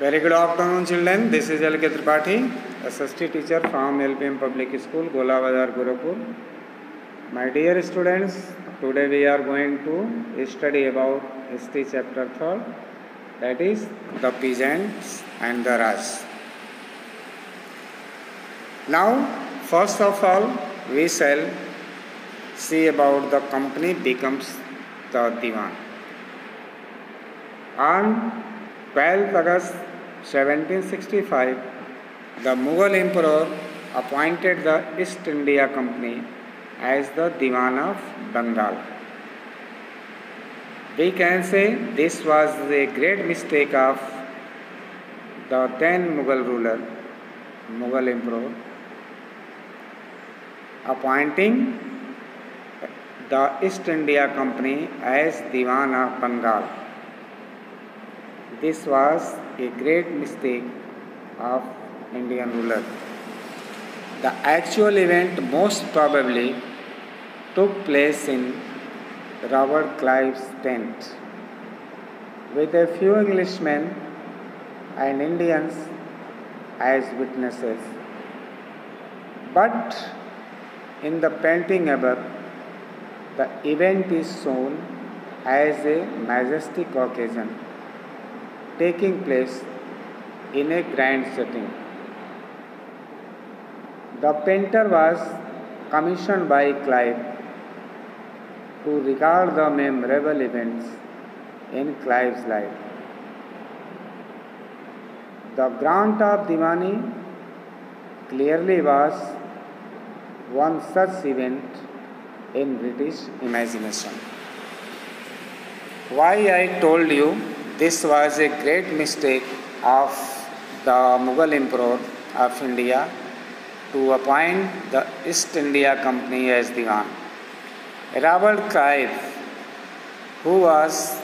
Very good afternoon, children. This is L.K. Tripathi, SST teacher from LPM Public School, Gola Bazar, Gorakhpur. My dear students, today we are going to study about history chapter 3, that is the peasants and the Raj. Now, first of all, we shall see about the company becomes the Diwan. On 12th August 1765, the Mughal emperor appointed the East India Company as the Diwan of Bengal. We can say this was a great mistake of the then Mughal ruler, Mughal emperor, appointing the East India Company as Diwan of Bengal. This was a great mistake of Indian ruler. The actual event most probably took place in Robert Clive's tent with a few Englishmen and Indians as witnesses. But in the painting above, the event is shown as a majestic occasion taking place in a grand setting. The painter was commissioned by Clive to record the memorable events in Clive's life. The grant of Diwani clearly was one such event in British imagination. Why I told you this was a great mistake of the Mughal Emperor of India to appoint the East India Company as Diwan. Robert Clive, who was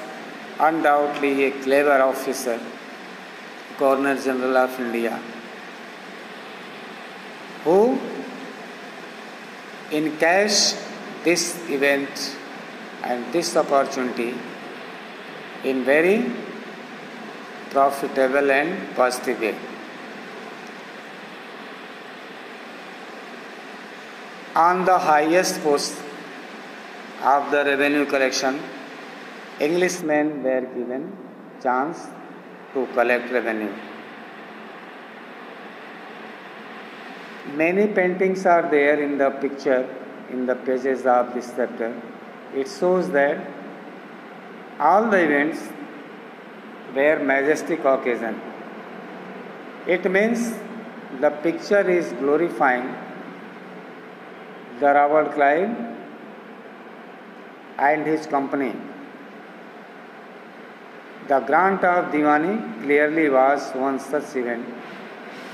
undoubtedly a clever officer, Governor General of India, who encashed this event and this opportunity in very profitable and positive way. On the highest post of the revenue collection, Englishmen were given chance to collect revenue. Many paintings are there in the picture in the pages of this chapter. It shows that all the events were majestic occasion. It means the picture is glorifying the Robert Clive and his company. The grant of Diwani clearly was one such event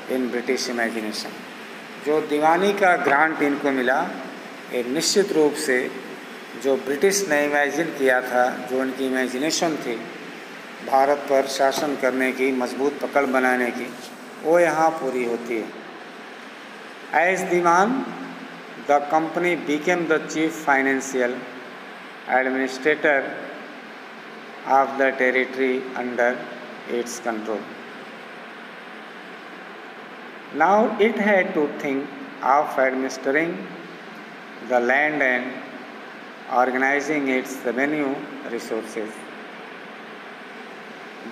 in British imagination. जो दीवानी का grant इनको मिला ये निश्चित रूप से जो British ने इमेजिन किया था, जो उनकी इमेजिनेशन थी, भारत पर शासन करने की, मज़बूत पकड़ बनाने की, वो यहाँ पूरी होती है। As Diwan the company became the chief financial administrator of the territory under its control Now it had to think of administering the land and organizing its revenue resources.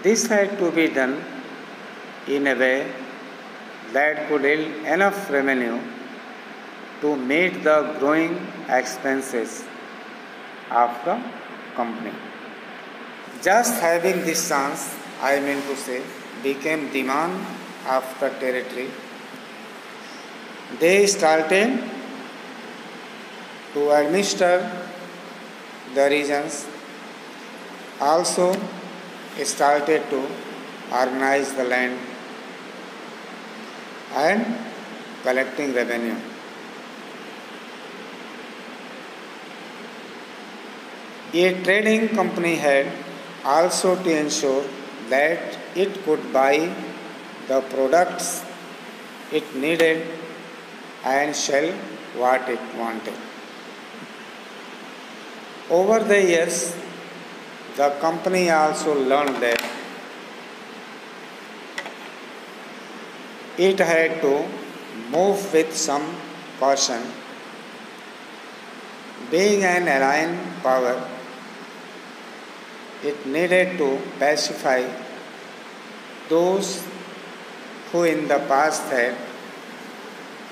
This had to be done in a way that could yield enough revenue to meet the growing expenses of the company. Just having this chance, I mean to say, became demand of the territory they started to administer the regions, also started to organize the land and collecting revenue. A trading company had also to ensure that it could buy the products it needed and sell what it wanted. Over the years, the company also learned that it had to move with some caution. Being an alien power, it needed to pacify those who in the past had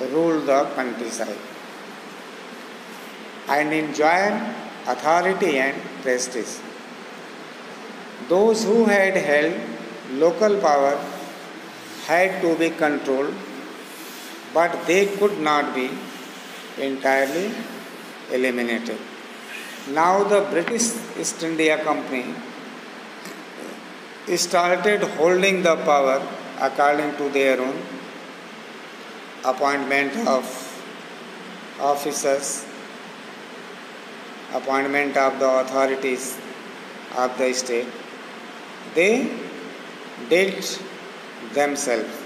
ruled the countryside and enjoyed authority and prestige. Those who had held local power had to be controlled, but they could not be entirely eliminated. Now, the British East India Company started holding the power according to their own appointment of officers, appointment of the authorities of the state. They did themselves.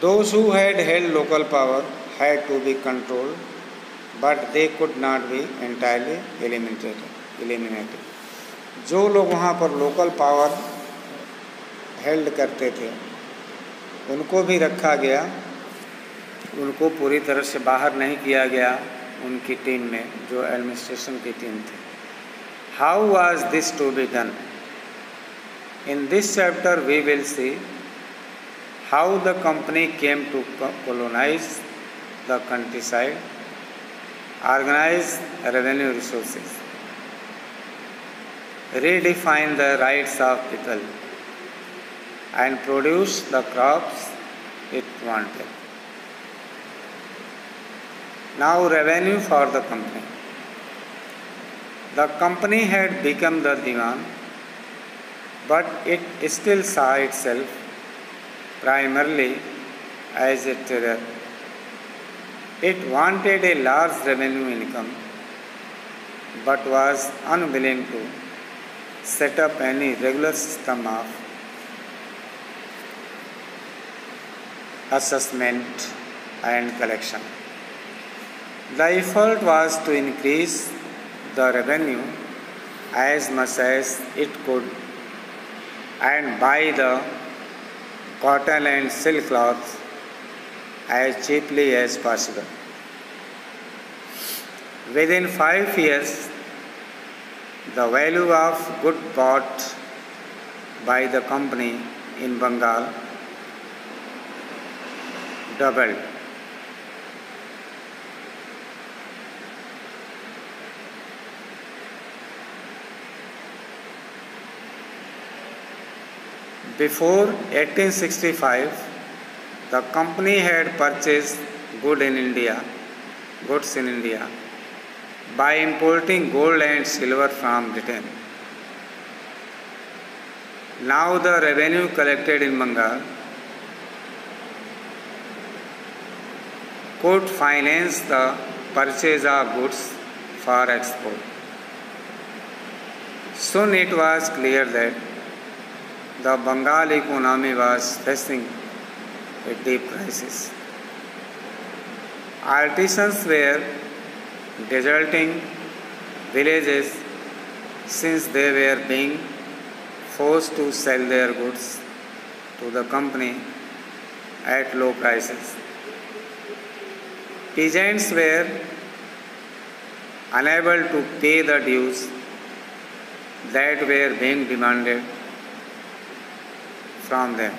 Those who had held local power had to be controlled, but they could not be entirely eliminated. eliminated. जो लोग वहाँ पर local power held करते थे उनको भी रखा गया उनको पूरी तरह से बाहर नहीं किया गया उनकी टीम में जो एडमिनिस्ट्रेशन की टीम थी। How was this to be done in this chapter we will see how the company came to colonise the countryside organise revenue resources redefine the rights of people and produce the crops it wanted Now, revenue for the company. The company had become the diwan, but it still saw itself primarily as a trader. It wanted a large revenue income, but was unwilling to set up any regular system of assessment and collection. The effort was to increase the revenue as much as it could and buy the cotton and silk cloths as cheaply as possible. Within five years, the value of good bought by the company in Bengal doubled. Before 1865, the company had purchased good in India, goods in India by importing gold and silver from Britain. Now the revenue collected in Bengal could finance the purchase of goods for export. Soon it was clear that the Bengal economy was facing a deep crisis. Artisans were deserting villages since they were being forced to sell their goods to the company at low prices. Peasants were unable to pay the dues that were being demanded from them.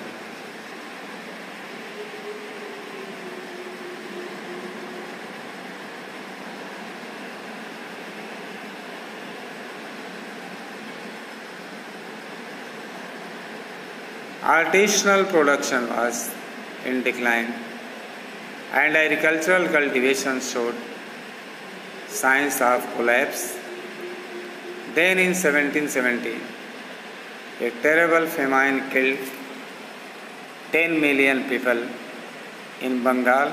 Artisanal production was in decline and agricultural cultivation showed signs of collapse. Then in 1770, a terrible famine killed 10 million people in Bengal.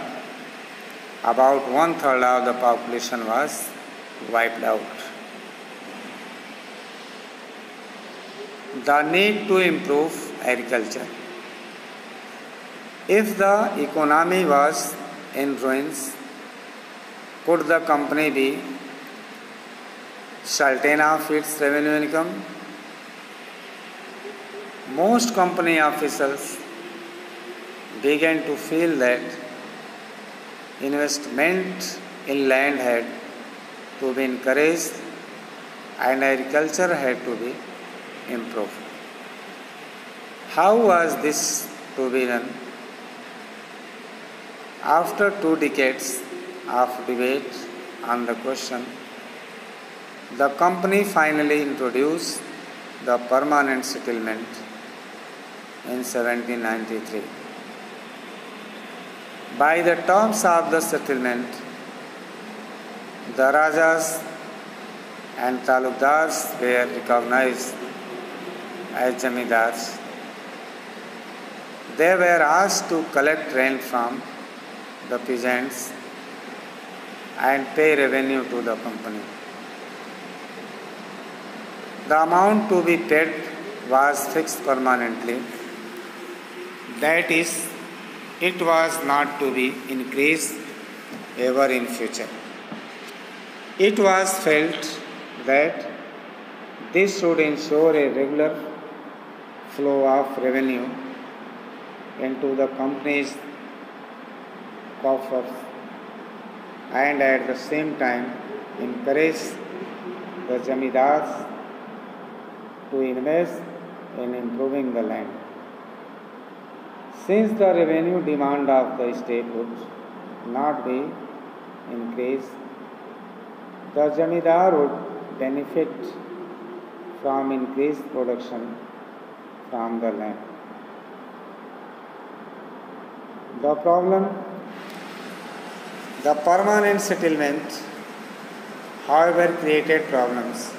About one third of the population was wiped out. The need to improve agriculture. If the economy was in ruins, could the company be certain of its revenue income? Most company officials began to feel that investment in land had to be encouraged and agriculture had to be improved. How was this to be done? After two decades of debate on the question, the company finally introduced the permanent settlement in 1793. By the terms of the settlement, the Rajas and Talukdars were recognized as Jamidars. They were asked to collect rent from the peasants and pay revenue to the company. The amount to be paid was fixed permanently. That is, it was not to be increased ever in future. It was felt that this should ensure a regular flow of revenue into the company's coffers and at the same time encourage the jamidars to invest in improving the land. Since the revenue demand of the state would not be increased, the jamidar would benefit from increased production from the land. The problem the permanent settlement, however, created problems.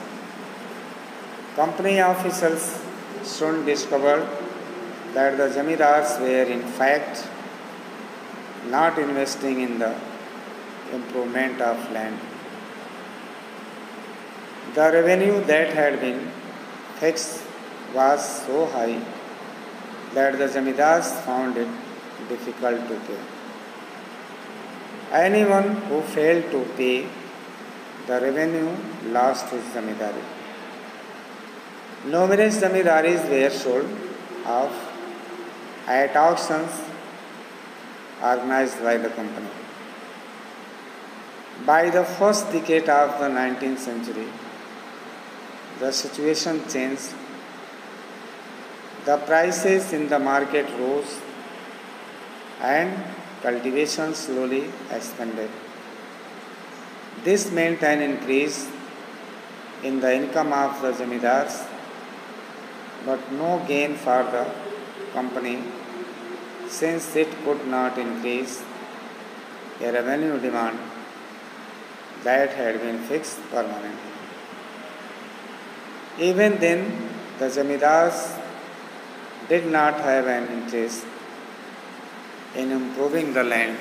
Company officials soon discovered that the Jamidars were in fact not investing in the improvement of land. The revenue that had been fixed was so high that the Jamidars found it difficult to pay. Anyone who failed to pay the revenue lost his zamidari. Numerous zamidaris were sold off at auctions organized by the company. By the first decade of the 19th century, the situation changed. The prices in the market rose and cultivation slowly expanded. This meant an increase in the income of the zamindars, but no gain for the company since it could not increase a revenue demand that had been fixed permanently. Even then, the zamidars did not have an interest in improving the land.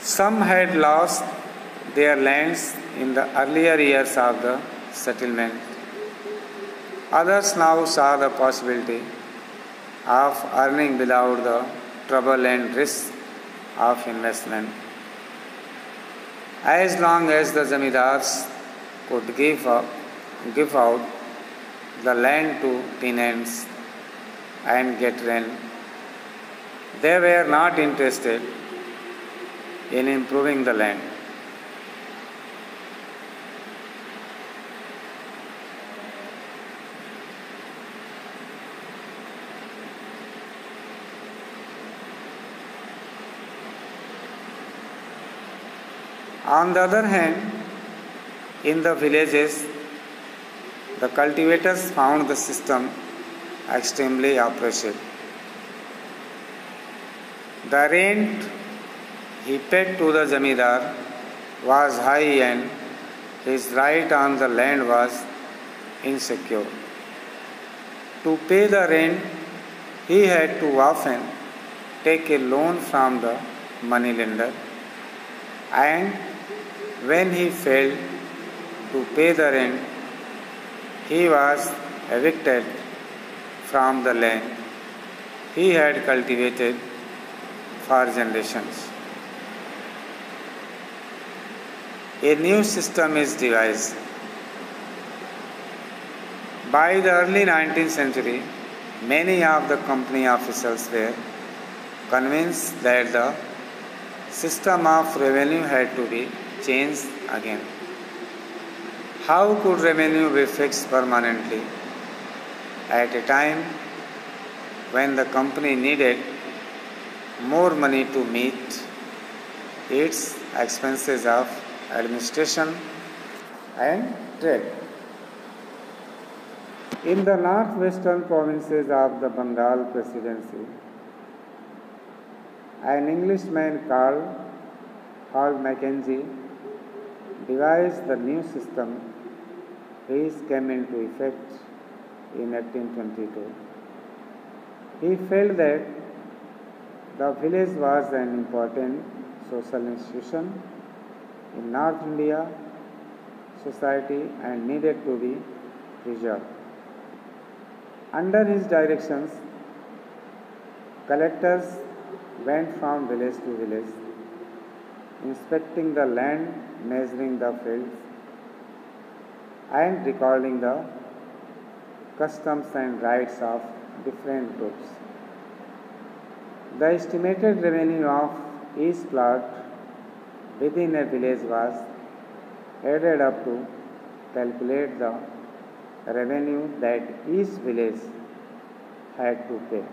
Some had lost their lands in the earlier years of the settlement. Others now saw the possibility of earning without the trouble and risk of investment. As long as the zamindars could give, up, give out the land to tenants and get rent, they were not interested in improving the land. On the other hand, in the villages, the cultivators found the system extremely oppressive. The rent he paid to the Zamidar was high and his right on the land was insecure. To pay the rent, he had to often take a loan from the moneylender, and when he failed to pay the rent, he was evicted from the land he had cultivated for generations. A new system is devised. By the early 19th century, many of the company officials were convinced that the system of revenue had to be changed again. How could revenue be fixed permanently at a time when the company needed more money to meet its expenses of administration and trade? In the northwestern provinces of the Bengal Presidency, an Englishman called Holt Mackenzie devised the new system which came into effect in 1822. He felt that the village was an important social institution in North India society and needed to be preserved. Under his directions, collectors went from village to village, inspecting the land, measuring the fields, and recording the customs and rights of different groups. The estimated revenue of each plot within a village was added up to calculate the revenue that each village had to pay.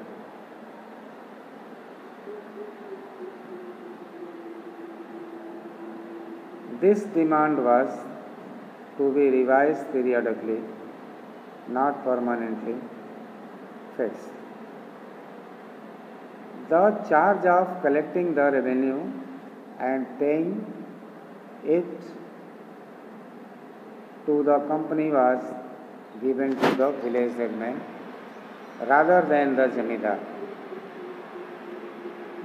This demand was to be revised periodically, not permanently fixed. The charge of collecting the revenue and paying it to the company was given to the village headman rather than the jamidar.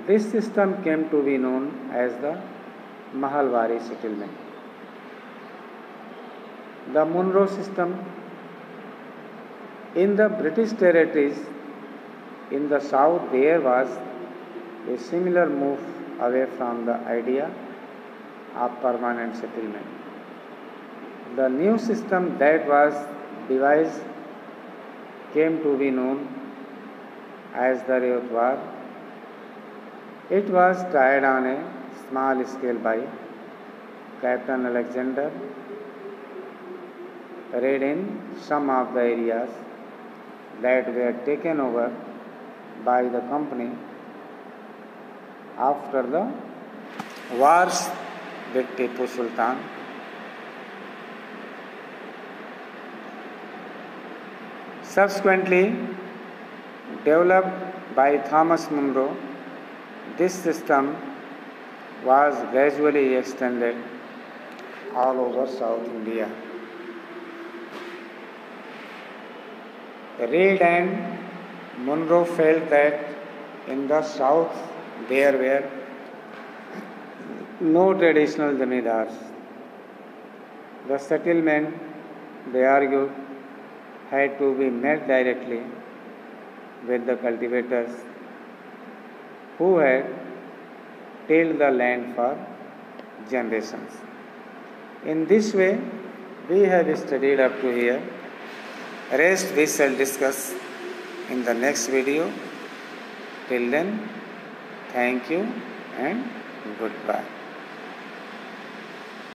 This system came to be known as the Mahalwari settlement. The Munro system in the British territories in the south there was a similar move away from the idea of permanent settlement. The new system that was devised came to be known as the Ryotwar. It was tried on a small scale by Captain Alexander, Read in some of the areas that were taken over by the company after the wars with Tipu Sultan. Subsequently, developed by Thomas Munro, this system was gradually extended all over South India. Reid and Munro felt that in the south there were no traditional zamindars. The settlement, they argued, had to be met directly with the cultivators who had tilled the land for generations. In this way, we have studied up to here. Rest we shall discuss in the next video. Till then, thank you and goodbye.